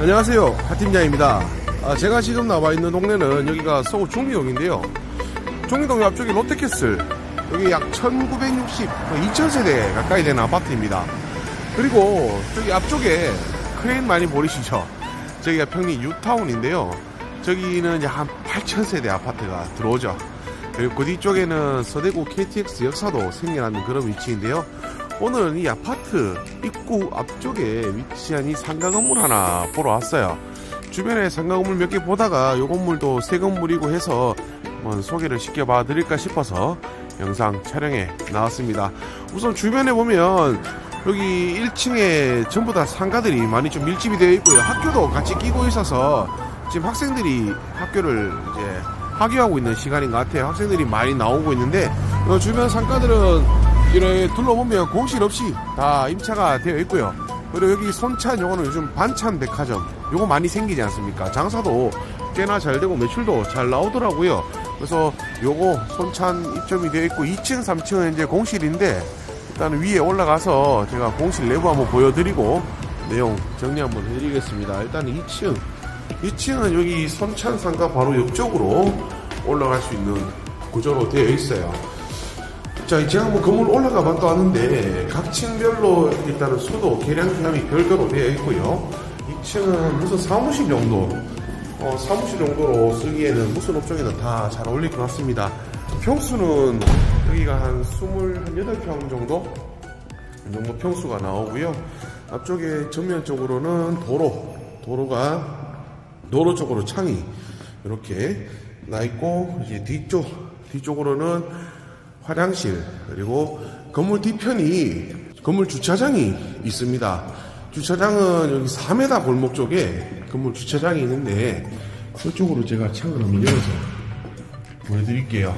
안녕하세요. 하팀장입니다. 아, 제가 지금 나와 있는 동네는 여기가 서구 중리동인데요. 중리동 앞쪽에 롯데캐슬. 여기 약 1960, 2000세대 가까이 되는 아파트입니다. 그리고 저기 앞쪽에 크레인 많이 보이시죠? 저기가 평리 뉴타운인데요. 저기는 약 한 8000세대 아파트가 들어오죠. 그리고 그 뒤쪽에는 서대구 KTX 역사도 생겨나는 그런 위치인데요. 오늘은 이 아파트 입구 앞쪽에 위치한 이 상가 건물 하나 보러 왔어요. 주변에 상가 건물 몇 개 보다가 요 건물도 새 건물이고 해서 한번 소개를 시켜봐 드릴까 싶어서 영상 촬영에 나왔습니다. 우선 주변에 보면 여기 1층에 전부 다 상가들이 많이 좀 밀집이 되어 있고요. 학교도 같이 끼고 있어서 지금 학생들이 학교를 이제 학교하고 있는 시간인 것 같아요. 학생들이 많이 나오고 있는데 어, 주변 상가들은 이렇게 둘러보면 공실 없이 다 임차가 되어 있고요. 그리고 여기 손찬 요거는 요즘 반찬 백화점 요거 많이 생기지 않습니까? 장사도 꽤나 잘 되고 매출도 잘 나오더라고요. 그래서 요거 손찬 입점이 되어 있고 2층, 3층은 이제 공실인데 일단 위에 올라가서 제가 공실 내부 한번 보여드리고 내용 정리 한번 해드리겠습니다. 일단 2층 2층은 여기 선찬 상가 바로 옆쪽으로 올라갈 수 있는 구조로 되어 있어요. 자, 제가 한번 건물 올라가 봤다 왔는데 각 층별로 일단은 수도, 계량 기함이 별도로 되어 있고요. 2층은 무슨 사무실 정도, 어, 사무실 정도로 쓰기에는 무슨 업종에는 다잘 어울릴 것 같습니다. 평수는 여기가 한 28평 정도? 이 정도 평수가 나오고요. 앞쪽에 전면적으로는 도로, 도로가 도로 쪽으로 창이 이렇게 나 있고 이제 뒤쪽 뒤쪽으로는 화장실 그리고 건물 뒤편이 건물 주차장이 있습니다. 주차장은 여기 4m 골목 쪽에 건물 주차장이 있는데 그쪽으로 제가 창을 한번 열어서 보여드릴게요.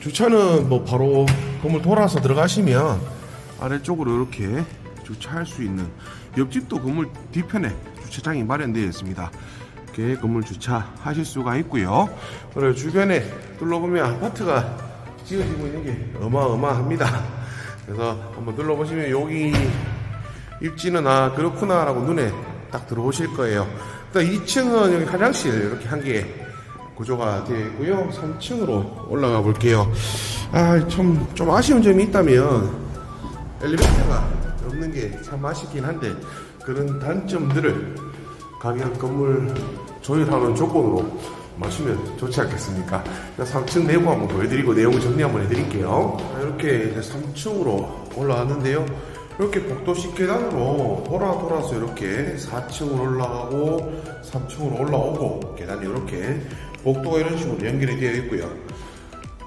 주차는 뭐 바로 건물 돌아서 들어가시면 아래쪽으로 이렇게 주차할 수 있는 옆집도 건물 뒤편에 주차장이 마련되어 있습니다. 이렇게 건물 주차하실 수가 있고요. 그리고 주변에 둘러보면 아파트가 지어지고 있는 게 어마어마합니다. 그래서 한번 둘러보시면 여기 입지는 아 그렇구나라고 눈에 딱 들어오실 거예요. 일단 2층은 여기 화장실 이렇게 한 개 구조가 되어 있고요. 3층으로 올라가 볼게요. 아, 좀, 좀 아쉬운 점이 있다면 엘리베이터가 없는 게 참 아쉽긴 한데 그런 단점들을 가격 건물 조율하는 조건으로 마시면 좋지 않겠습니까? 3층 내부 한번 보여드리고 내용 정리 한번 해드릴게요. 이렇게 3층으로 올라왔는데요. 이렇게 복도식 계단으로 돌아 돌아서 이렇게 4층으로 올라가고 3층으로 올라오고 계단이 이렇게 복도가 이런 식으로 연결이 되어 있고요.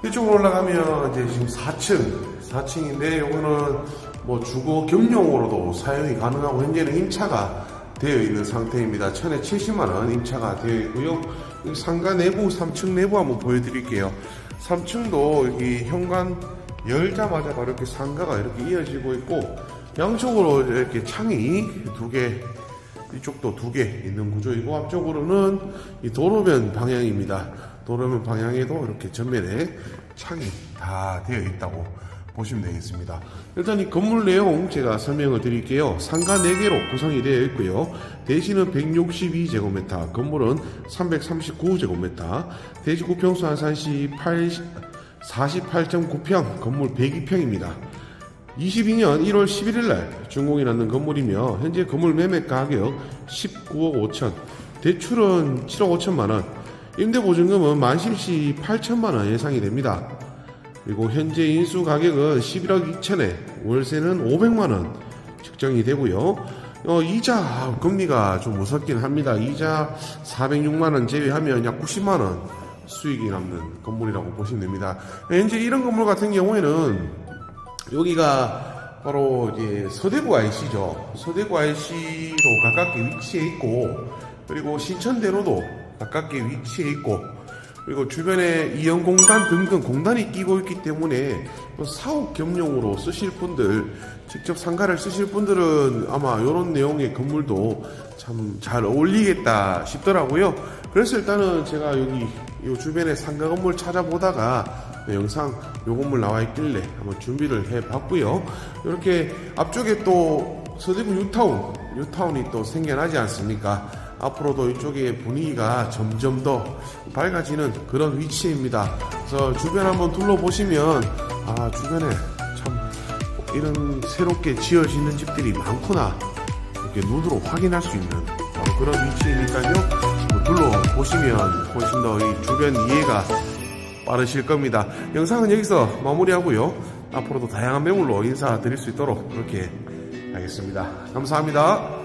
이쪽으로 올라가면 이제 지금 4층, 4층인데 이거는 뭐 주거 겸용으로도 사용이 가능하고 현재는 임차가 되어 있는 상태입니다. 1070만원 임차가 되어 있고요. 상가 내부, 3층 내부 한번 보여드릴게요. 3층도 여기 현관 열자마자 바로 이렇게 상가가 이렇게 이어지고 있고 양쪽으로 이렇게 창이 두 개, 이쪽도 두 개 있는 구조이고 앞쪽으로는 이 도로변 방향입니다. 도로변 방향에도 이렇게 전면에 창이 다 되어 있다고 보시면 되겠습니다. 일단 이 건물 내용 제가 설명을 드릴게요. 상가 4개로 구성이 되어 있고요. 대신은 162제곱미터, 건물은 339제곱미터, 대지 구 평수 한산시 48.9평, 건물 102평입니다. 22년 1월 11일 날 준공이 났는 건물이며 현재 건물 매매 가격 19억 5천, 대출은 7억 5천만 원, 임대보증금은 만실시 8천만 원 예상이 됩니다. 그리고 현재 인수 가격은 11억 2천에 월세는 500만 원 측정이 되고요. 어, 이자 금리가 좀 무섭긴 합니다. 이자 406만 원 제외하면 약 90만 원 수익이 남는 건물이라고 보시면 됩니다. 현재 이런 건물 같은 경우에는 여기가 바로 이제 서대구 IC죠. 서대구 IC로 가깝게 위치해 있고 그리고 신천대로도 가깝게 위치해 있고 그리고 주변에 이연공단 등등 공단이 끼고 있기 때문에 사업 겸용으로 쓰실 분들 직접 상가를 쓰실 분들은 아마 이런 내용의 건물도 참 잘 어울리겠다 싶더라고요. 그래서 일단은 제가 여기 이 주변에 상가 건물 찾아보다가 영상 요 건물 나와 있길래 한번 준비를 해 봤고요. 이렇게 앞쪽에 또 서대구 뉴타운, 뉴타운이 또 생겨나지 않습니까? 앞으로도 이쪽의 분위기가 점점 더 밝아지는 그런 위치입니다. 그래서 주변 한번 둘러보시면, 아, 주변에 참 이런 새롭게 지어지는 집들이 많구나. 이렇게 눈으로 확인할 수 있는 그런 위치이니까요. 뭐 둘러보시면 훨씬 더 이 주변 이해가 빠르실 겁니다. 영상은 여기서 마무리하고요. 앞으로도 다양한 매물로 인사드릴 수 있도록 그렇게 하겠습니다. 감사합니다.